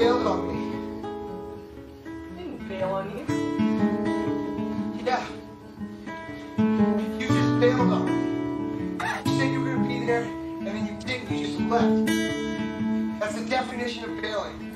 bailed on me. I didn't bail on you. Yeah. You just bailed on me. You said you were gonna be there, and then you didn't. You just left. That's the definition of bailing.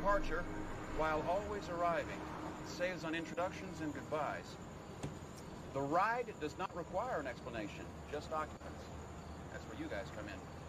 Departure while always arriving. It saves on introductions and goodbyes. The ride does not require an explanation, just occupants. That's where you guys come in.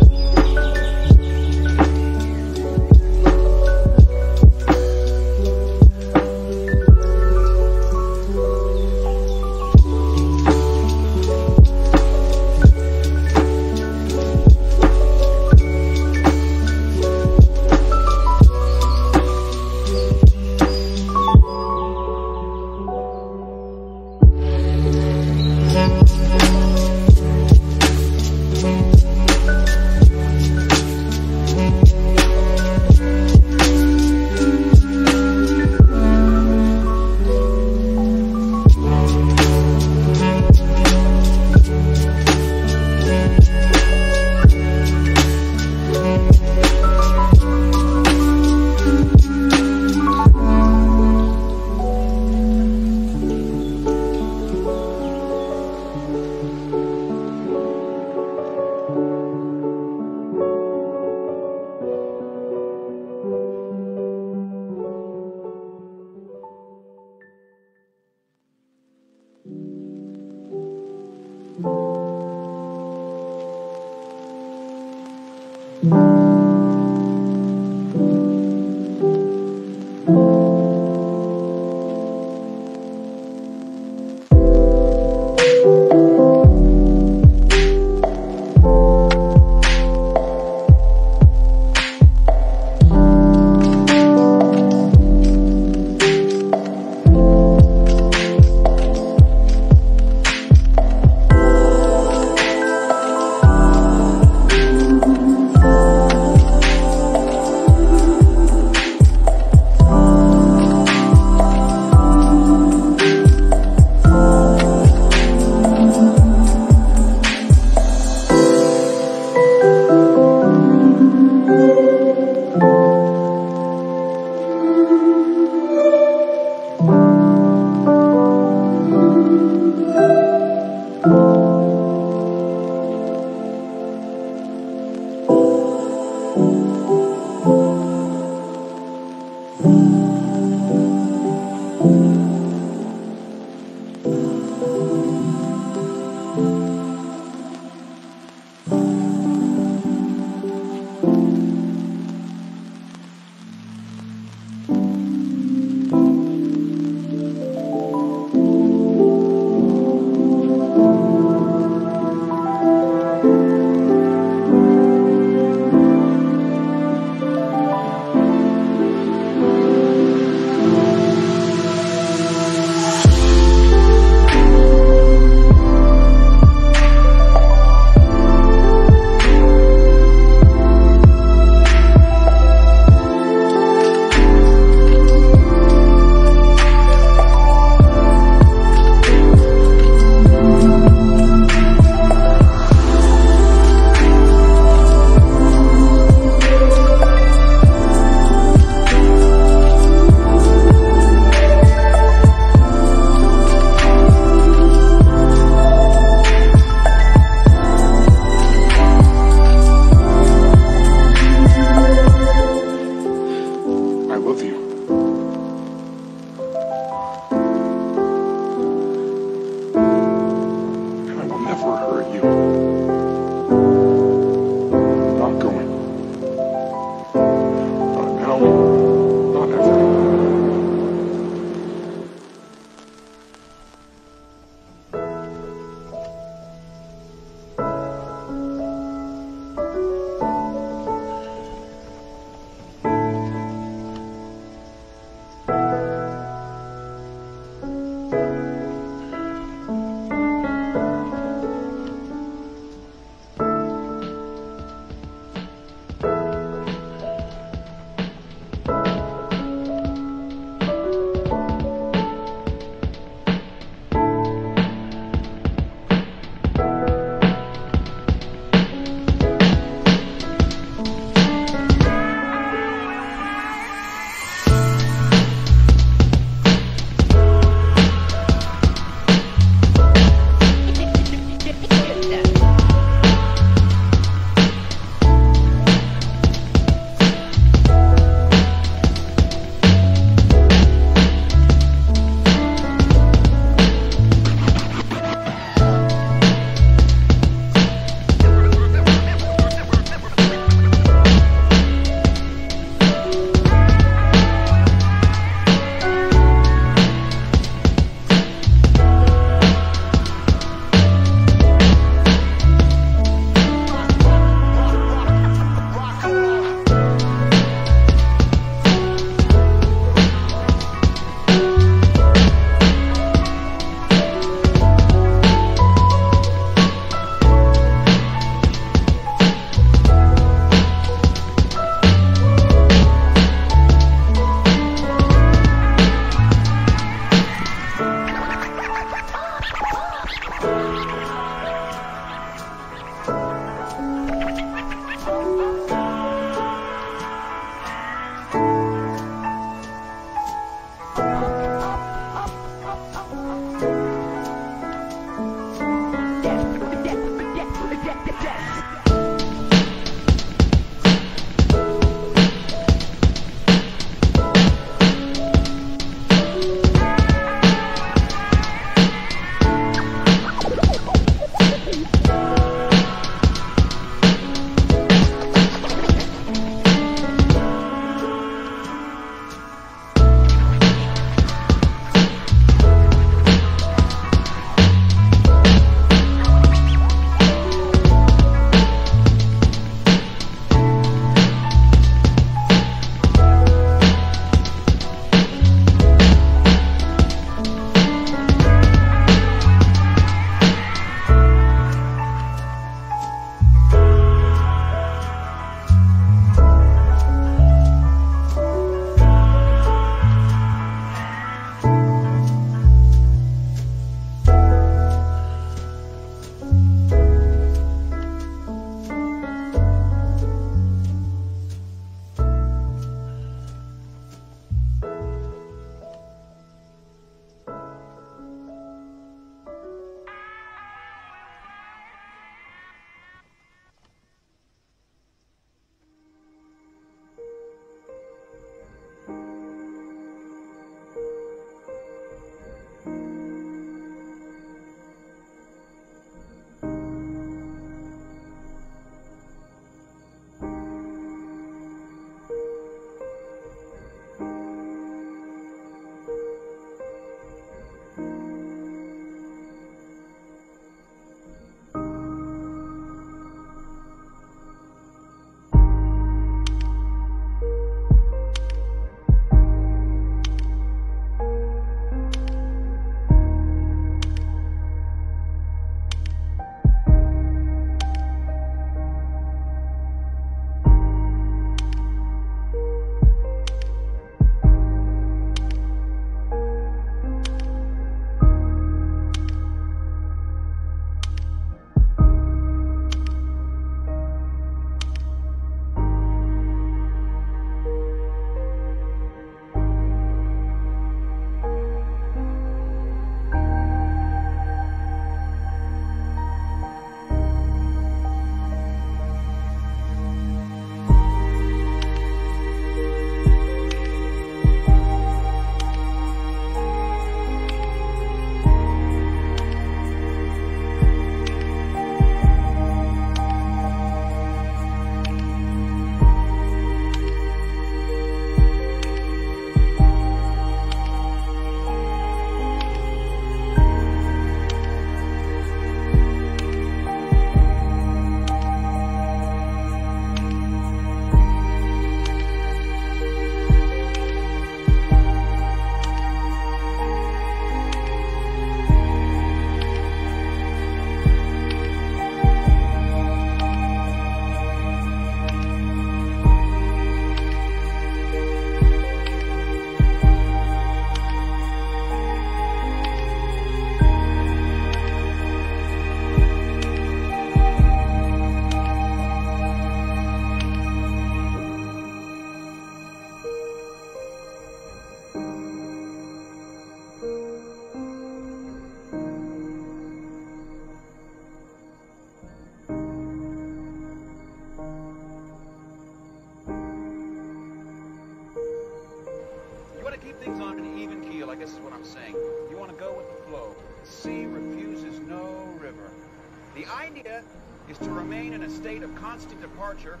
State of constant departure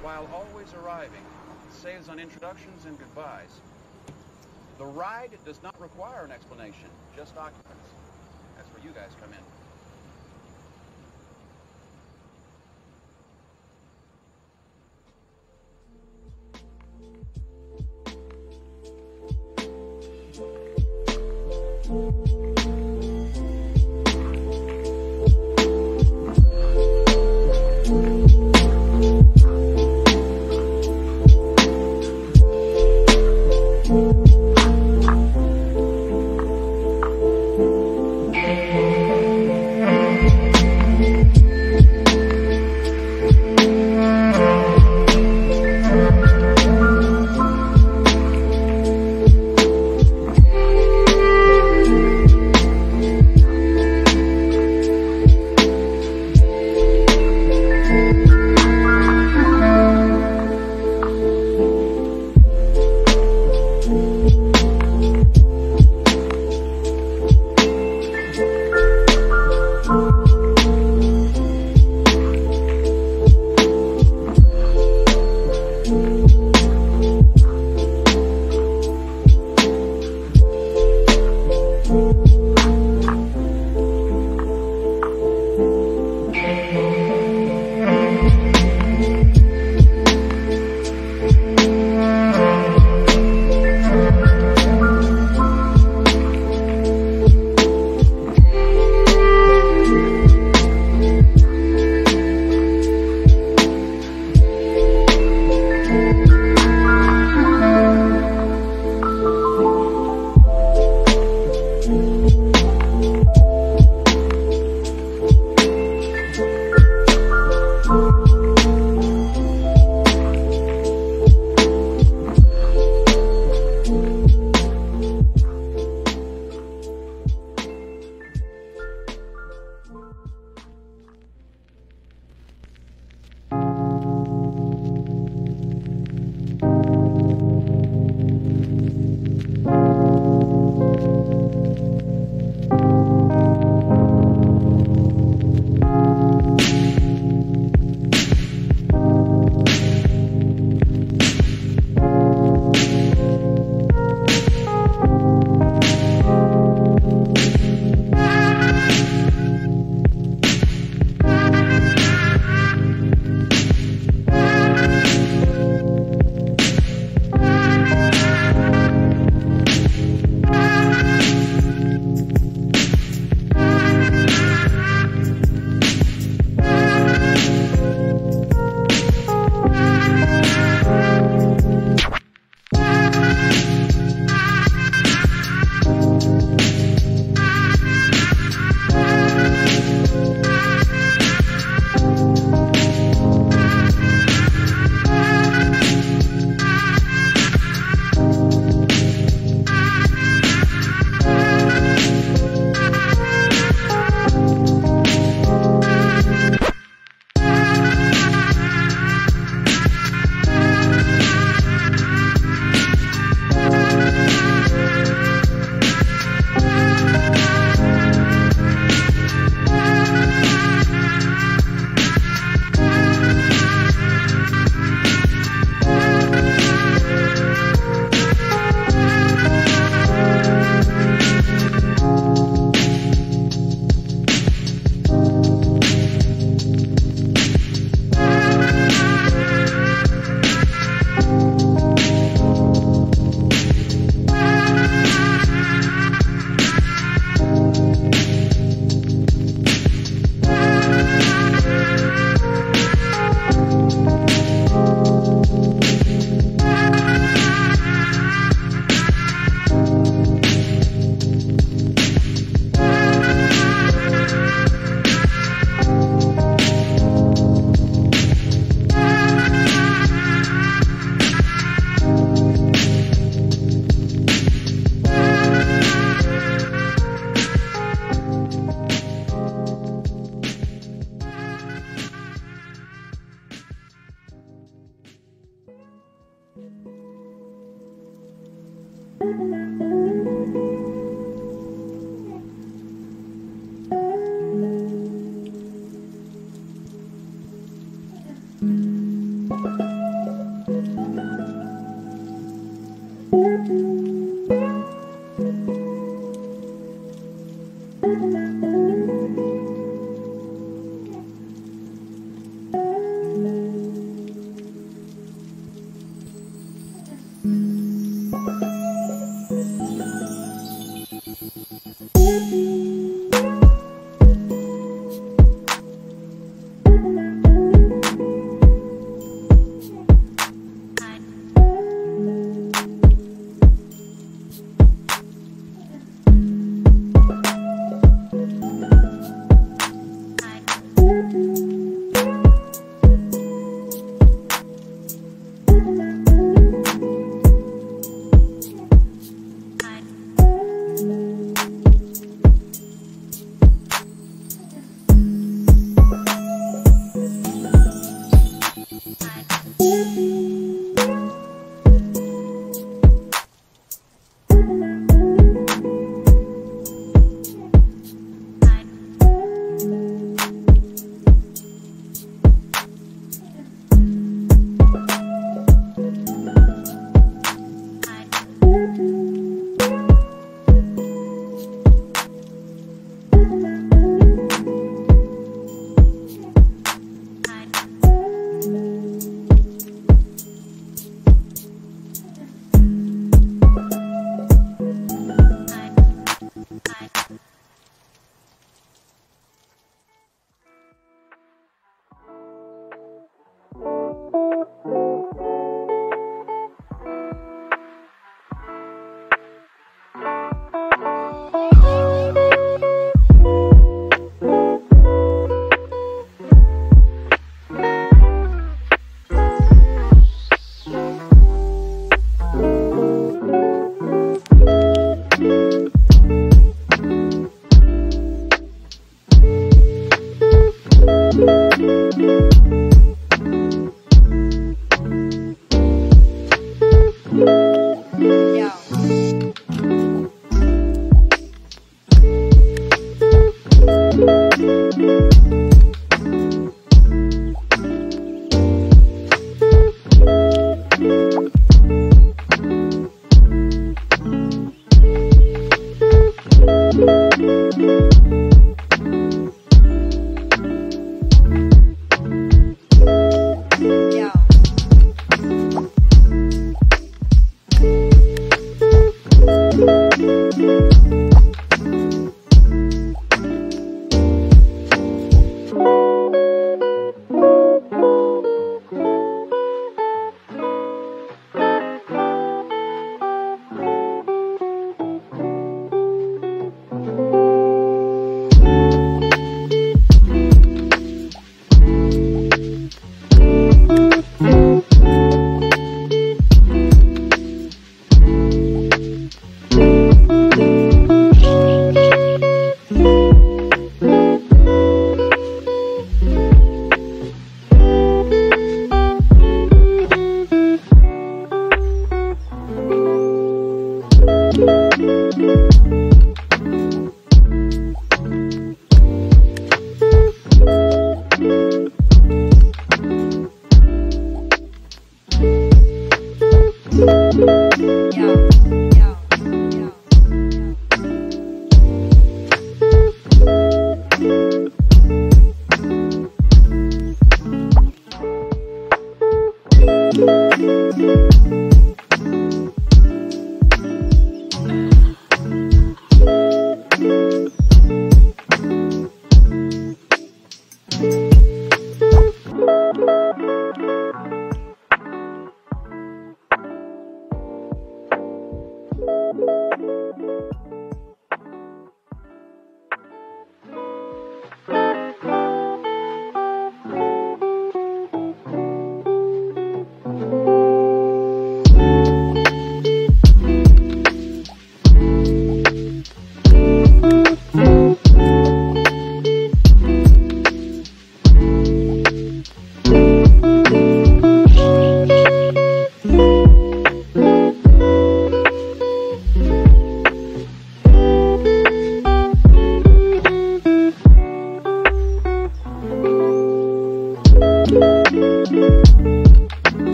while always arriving. Saves on introductions and goodbyes. The ride does not require an explanation, just occupants. That's where you guys come in.